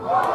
Whoa!